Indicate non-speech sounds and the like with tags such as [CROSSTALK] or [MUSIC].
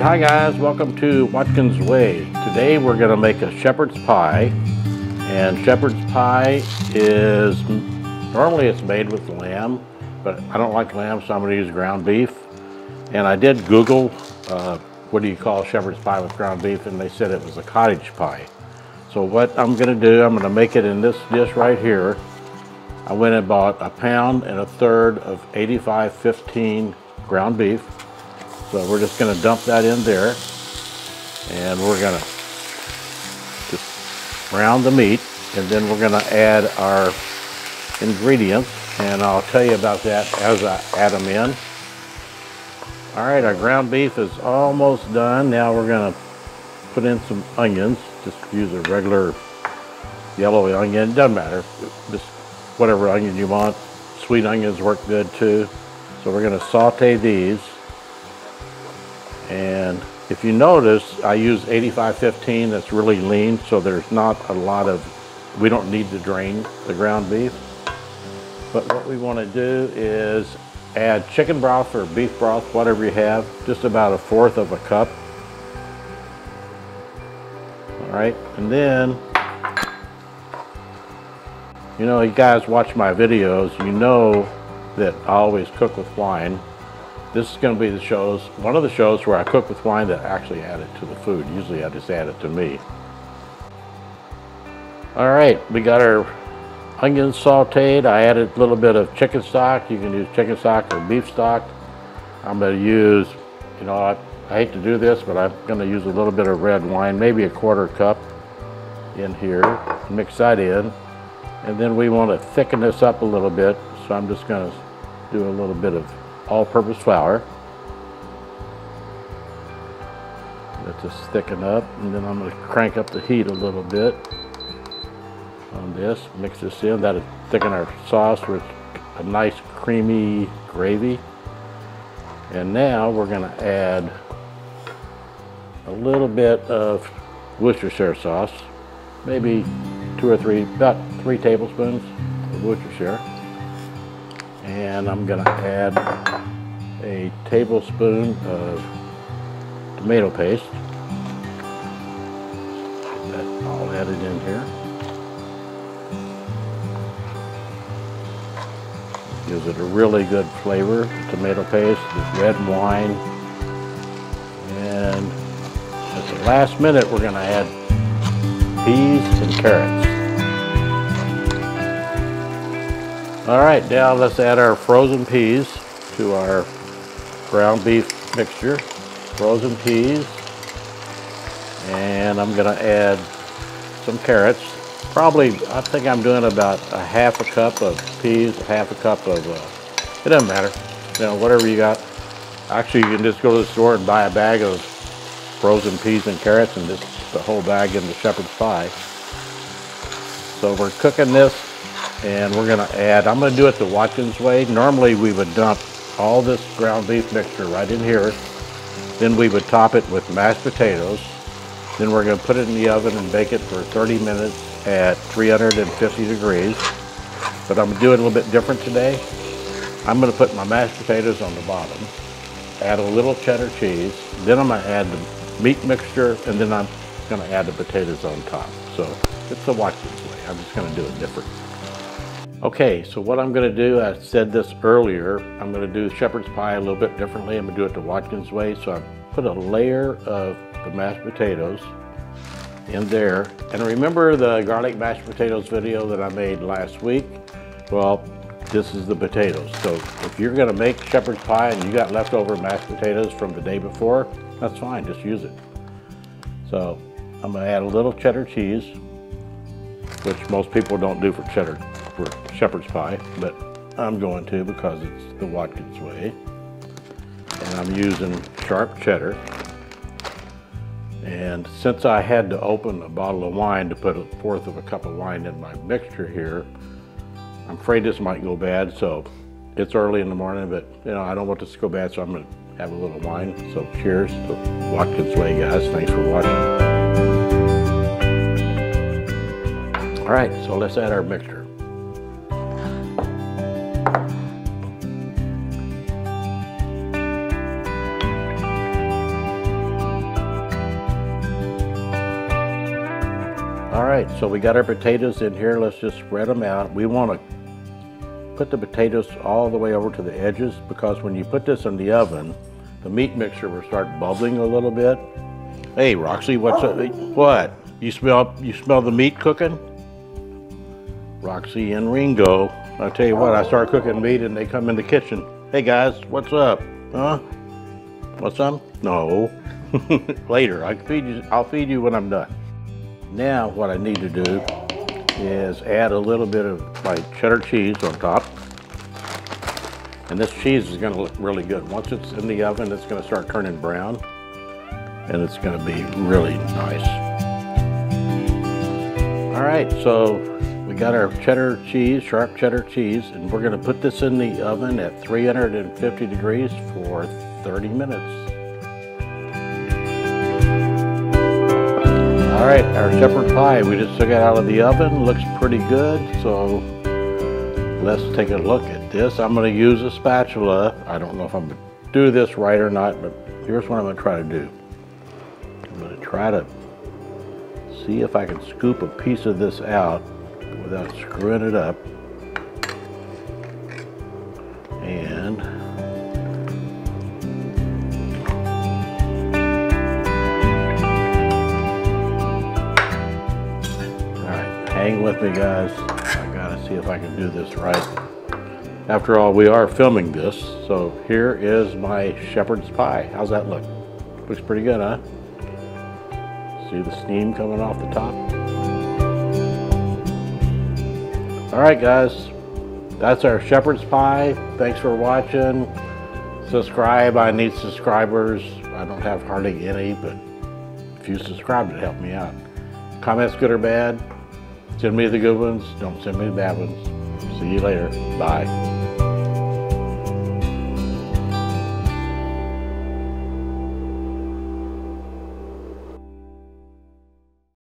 Hi guys, welcome to Watkins Way. Today we're going to make a shepherd's pie. And shepherd's pie is, normally it's made with lamb, but I don't like lamb so I'm going to use ground beef. And I did Google, uh, what do you call shepherd's pie with ground beef, and they said it was a cottage pie. So what I'm going to do, I'm going to make it in this dish right here. I went and bought a pound and a third of 8515 ground beef. So we're just going to dump that in there and we're going to just brown the meat and then we're going to add our ingredients and I'll tell you about that as I add them in. All right, our ground beef is almost done. Now we're going to put in some onions. Just use a regular yellow onion. Doesn't matter. Just whatever onion you want. Sweet onions work good too. So we're going to saute these. And if you notice, I use 8515 that's really lean, so there's not a lot of, we don't need to drain the ground beef. But what we want to do is add chicken broth or beef broth, whatever you have, just about a fourth of a cup. All right, and then, you know, you guys watch my videos, you know that I always cook with wine. This is going to be the shows, one of the shows where I cook with wine that actually add it to the food. Usually I just add it to me. All right, we got our onions sauteed. I added a little bit of chicken stock. You can use chicken stock or beef stock. I'm going to use, you know, I, I hate to do this, but I'm going to use a little bit of red wine, maybe a quarter cup in here. Mix that in. And then we want to thicken this up a little bit. So I'm just going to do a little bit of all-purpose flour. Let this thicken up, and then I'm going to crank up the heat a little bit on this. Mix this in. That'll thicken our sauce with a nice creamy gravy. And now we're going to add a little bit of Worcestershire sauce, maybe two or three, about three tablespoons of Worcestershire and I'm going to add a tablespoon of tomato paste. That all added in here. Gives it a really good flavor, the tomato paste, the red wine. And at the last minute, we're going to add peas and carrots. All right, now let's add our frozen peas to our ground beef mixture. Frozen peas. And I'm gonna add some carrots. Probably, I think I'm doing about a half a cup of peas, a half a cup of, uh, it doesn't matter, you know, whatever you got. Actually, you can just go to the store and buy a bag of frozen peas and carrots and just the whole bag in the shepherd's pie. So we're cooking this and we're going to add, I'm going to do it the Watkins way. Normally we would dump all this ground beef mixture right in here. Then we would top it with mashed potatoes. Then we're going to put it in the oven and bake it for 30 minutes at 350 degrees. But I'm going to do it a little bit different today. I'm going to put my mashed potatoes on the bottom, add a little cheddar cheese, then I'm going to add the meat mixture, and then I'm going to add the potatoes on top. So it's the Watkins way. I'm just going to do it different. Okay, so what I'm gonna do, I said this earlier, I'm gonna do shepherd's pie a little bit differently. I'm gonna do it the Watkins way. So I put a layer of the mashed potatoes in there. And remember the garlic mashed potatoes video that I made last week? Well, this is the potatoes. So if you're gonna make shepherd's pie and you got leftover mashed potatoes from the day before, that's fine, just use it. So I'm gonna add a little cheddar cheese, which most people don't do for cheddar for shepherd's pie, but I'm going to because it's the Watkins way. And I'm using sharp cheddar. And since I had to open a bottle of wine to put a fourth of a cup of wine in my mixture here, I'm afraid this might go bad, so it's early in the morning, but you know, I don't want this to go bad, so I'm gonna have a little wine. So cheers to Watkins Way, guys. Thanks for watching. All right, so let's add our mixture. All right, so we got our potatoes in here. Let's just spread them out. We want to put the potatoes all the way over to the edges because when you put this in the oven, the meat mixture will start bubbling a little bit. Hey, Roxy, what's up? Oh. What? You smell? You smell the meat cooking? Roxy and Ringo. I tell you what, I start cooking meat and they come in the kitchen. Hey guys, what's up? Huh? What's up? No. [LAUGHS] Later. I feed you. I'll feed you when I'm done. Now, what I need to do is add a little bit of my cheddar cheese on top. And this cheese is going to look really good. Once it's in the oven, it's going to start turning brown. And it's going to be really nice. All right, so we got our cheddar cheese, sharp cheddar cheese, and we're going to put this in the oven at 350 degrees for 30 minutes. All right, our shepherd pie, we just took it out of the oven. Looks pretty good, so let's take a look at this. I'm gonna use a spatula. I don't know if I'm gonna do this right or not, but here's what I'm gonna try to do. I'm gonna try to see if I can scoop a piece of this out without screwing it up. Me guys. I gotta see if I can do this right. After all, we are filming this, so here is my shepherd's pie. How's that look? Looks pretty good, huh? See the steam coming off the top? All right, guys, that's our shepherd's pie. Thanks for watching. Subscribe, I need subscribers. I don't have hardly any, but if you subscribe, it help me out. Comments good or bad, Send me the good ones. Don't send me the bad ones. See you later. Bye.